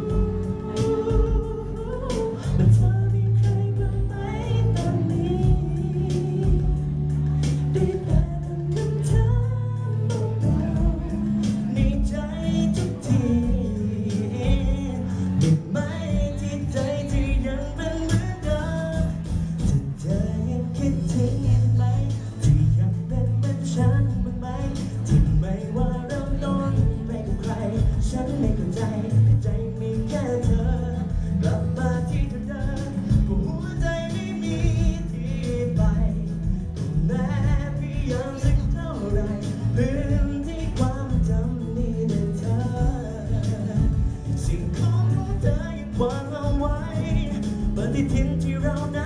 thank you the thin round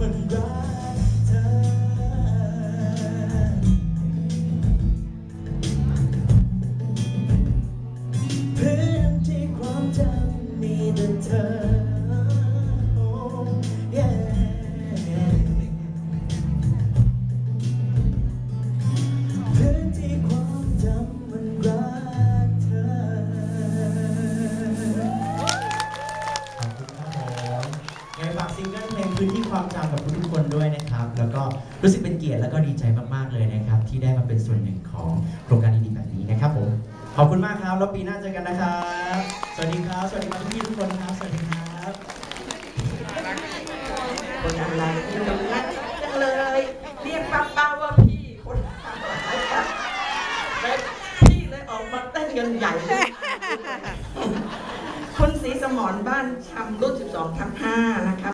มันได้ เพลงพื้นที่ความจำกับทุกๆคนด้วยนะครับ แล้วก็รู้สึกเป็นเกียรติแล้วก็ดีใจมากๆเลยนะครับ ที่ได้มาเป็นส่วนหนึ่งของโครงการดีๆแบบนี้นะครับผมขอบคุณมากครับแล้วปีหน้าเจอกันนะครับ สวัสดีครับสวัสดีครับพี่ทุกคนครับสวัสดีครับคนอะไรรักจังเลยเรียกป้าๆว่าพี่คนพี่เลยออกมาเต้นกันใหญ่คุณศรีสมอนบ้านชำรุ่น 12ทับ5นะครับ